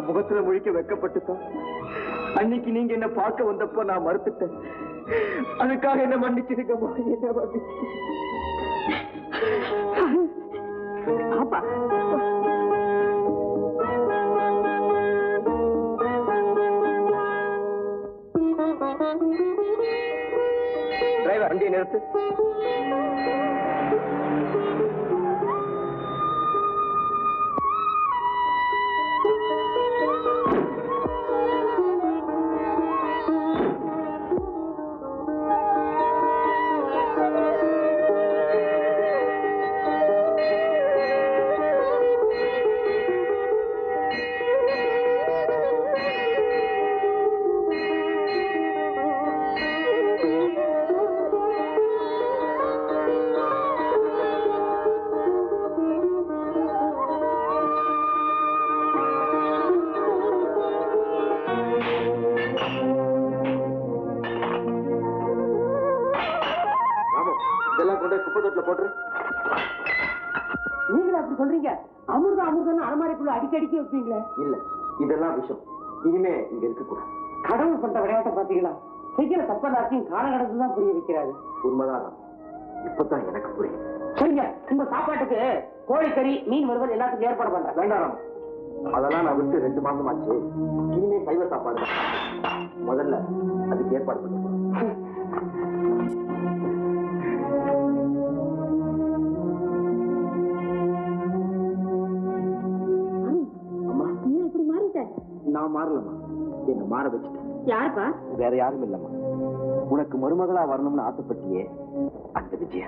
முகத்துல முழிக்க வெக்கப்பட்டுதான் அன்னைக்கு நீங்க என்ன பார்க்க வந்தப்போ நான் மறுத்துட்டேன். அதுக்காக என்ன மன்னிச்சிருக்கமா என்ன பாப்பா. டிரைவர் வண்டியை நிறுத்து. இதெல்லாம் கொண்டு குப்பை தொட்டில போட்டுரு. நீங்களா அப்படி சொல்றீங்க? அமிர்தம் அமிர்தம் அலமாரிக்குள்ள அடிக்கடிக்கு வைப்பீங்களே? இல்ல இதெல்லாம் விஷம். இனிமே இங்க இருக்க கூடாது கடவுள் பண்ற விளையாட்டை பாத்தீங்களா செய்யற தப்பதாத்தையும் காலகட்டத்தில் தான் புரிய வைக்கிறாரு. உண்மைதான். இப்பதான் எனக்கு புரியும் சரிங்க உங்க சாப்பாட்டுக்கு கோழிக்கறி மீன் வறுவல் எல்லாத்துக்கும் ஏற்பாடு பண்றேன். வேண்டாம். அதெல்லாம் நான் விட்டு ரெண்டு மாசம் ஆச்சு இனிமே சைவ சாப்பாடு. முதல்ல அதுக்கு ஏற்பாடு பண்ணி நான் மாறலம்மா. என்ன மாற வச்சுட்டேன். யாருப்பா? வேற யாரும் இல்லம்மா. உனக்கு மருமகளா வரணும்னு ஆசைப்பட்டியே. அந்த விஜயா.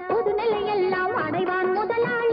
புதுநிலை எல்லாம் அடைவான் முதலாளி.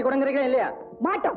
கட்டி கொடுங்கறீங்களா இல்லையா? மாட்டோம்.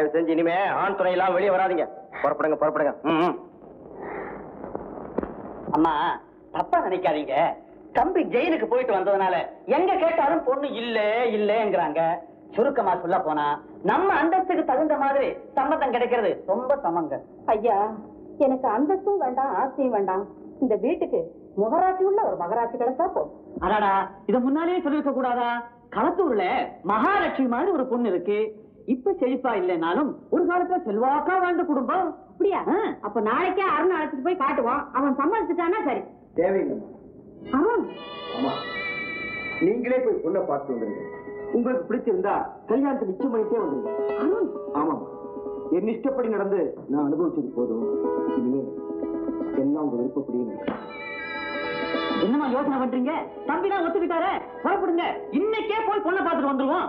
தயவு செஞ்சு இனிமே ஆண் துணை எல்லாம் வெளியே வராதீங்க. புறப்படுங்க புறப்படுங்க. அம்மா தப்பா நினைக்காதீங்க. தம்பி ஜெயிலுக்கு போயிட்டு வந்ததுனால எங்க கேட்டாலும் பொண்ணு இல்ல இல்லங்கிறாங்க. சுருக்கமா சொல்ல போனா நம்ம அந்தஸ்துக்கு தகுந்த மாதிரி சம்மதம் கிடைக்கிறது ரொம்ப சமங்க. ஐயா எனக்கு அந்தஸ்தும் வேண்டாம் ஆசையும் வேண்டாம். இந்த வீட்டுக்கு முகராசி உள்ள ஒரு மகராசி கிடைச்சா போ அடாடா இத முன்னாலேயே சொல்லிருக்க கூடாதா? களத்தூர்ல மகாலட்சுமி மாதிரி ஒரு பொண்ணு இருக்கு. இப்ப செழிப்பா இல்லைனாலும் ஒரு காலத்துல செல்வாக்கா வாழ்ந்த குடும்பம். அப்படியா. அப்ப நாளைக்கே அருண் அழைச்சிட்டு போய் காட்டுவோம் அவன் சம்மதிச்சுட்டானா சரி. தேவையில்லைம்மா ஆமா. நீங்களே போய் பொண்ணை பார்த்து வந்துருங்க. உங்களுக்கு பிடிச்சிருந்தா கல்யாணத்தை நிச்சயம் பண்ணிட்டே வந்துருங்க. அருண் ஆமா என் இஷ்டப்படி நடந்து நான் அனுபவிச்சது போதும். இனிமே எல்லாம் உங்க விருப்பப்படியே நடக்கும். என்னமா யோசனை பண்றீங்க? தம்பி தான் ஒத்துக்கிட்டாரே. புறப்படுங்க. இன்னைக்கே போய் பொண்ணை பார்த்துட்டு வந்துருவோம்.